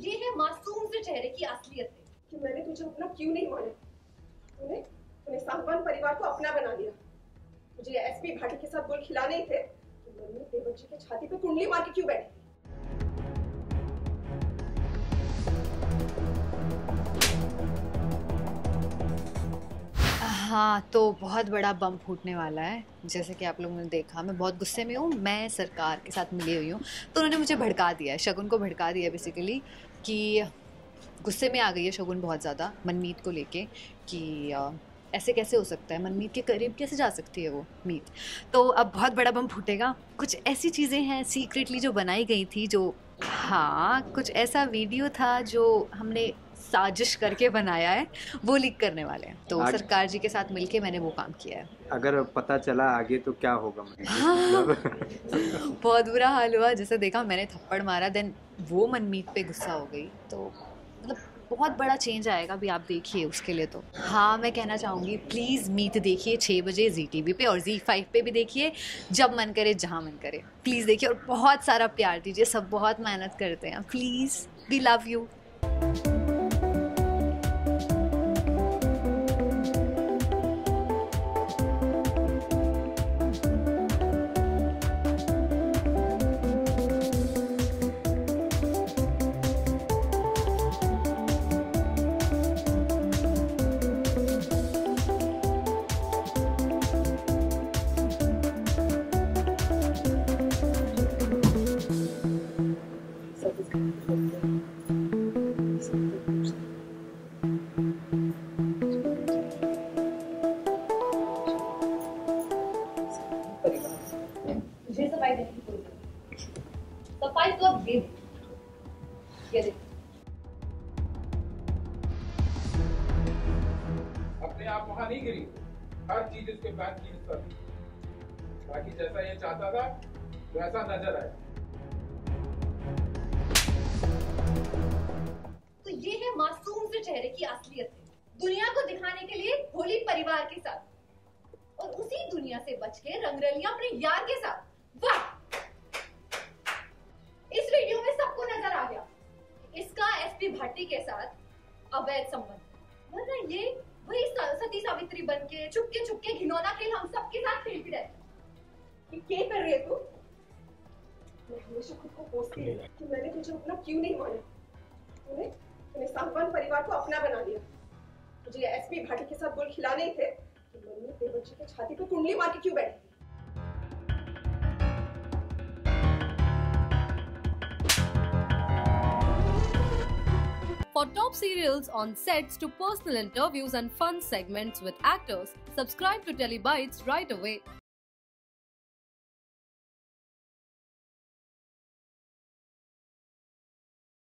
ये है मासूम से चेहरे की असलियत कि मैंने तुझे अपना क्यों नहीं माना? तूने तूने साहबान परिवार को अपना बना लिया। मुझे एसपी भाटी के साथ गुल खिलाने थे। तो देवर जी के छाती पे कुंडली मार के क्यों बैठी? हाँ तो बहुत बड़ा बम फूटने वाला है। जैसे कि आप लोगों ने देखा, मैं बहुत गुस्से में हूँ, मैं सरकार के साथ मिली हुई हूँ तो उन्होंने मुझे भड़का दिया है, शगुन को भड़का दिया बेसिकली कि गुस्से में आ गई है शगुन बहुत ज़्यादा, मनमीत को लेके कि ऐसे कैसे हो सकता है? मनमीत के करीब कैसे जा सकती है वो मीत? तो अब बहुत बड़ा बम फूटेगा। कुछ ऐसी चीज़ें हैं सीक्रेटली जो बनाई गई थी, जो हाँ कुछ ऐसा वीडियो था जो हमने साजिश करके बनाया है वो लीक करने वाले हैं। तो आग- सरकार जी के साथ मिलके मैंने वो काम किया है। अगर पता चला आगे तो क्या होगा? हाँ। बहुत बुरा हाल हुआ। जैसे देखा मैंने थप्पड़ मारा देन वो मनमीत पे गुस्सा हो गई। तो मतलब बहुत बड़ा चेंज आएगा अभी आप देखिए उसके लिए तो। हाँ मैं कहना चाहूँगी प्लीज़ मीत देखिए छः बजे जी टी वी पर और जी फाइव पर भी देखिए, जब मन करे, जहाँ मन करे। प्लीज़ देखिए और बहुत सारा प्यार दीजिए, सब बहुत मेहनत करते हैं। प्लीज़ वी लव यू तो अपने आप वहाँ नहीं गिरी। हर चीज़ इसके प्लान बाकी जैसा ये चाहता था, वैसा नज़र आया। चेहरे की असलियत दुनिया को दिखाने के लिए होली परिवार के साथ। और उसी दुनिया से बच के रंगरलियाँ अपने यार के साथ। वाह! इस वीडियो में सबको नज़र आ गया। इसका एसपी भाटी के साथ अवैध संबंध। वरना ये वही सती सावित्री बन के चुपके चुपके घिनौना खेल हम सबके साथ खेलती रहती ये क्या कर रही है तू? मैं हमेशा खुद को कोसती रही कि मैंने तुझे अपना क्यों नहीं माना? तूने तूने साहबान परिवार को अपना बना लिया मुझे एसपी भाटी के साथ गुल खिलाने ही थे तो मैंने देवजी के छाती पे कुंडली मार के क्यों बैठी For top serials on sets to personal interviews and fun segments with actors, subscribe to Telebytes right away.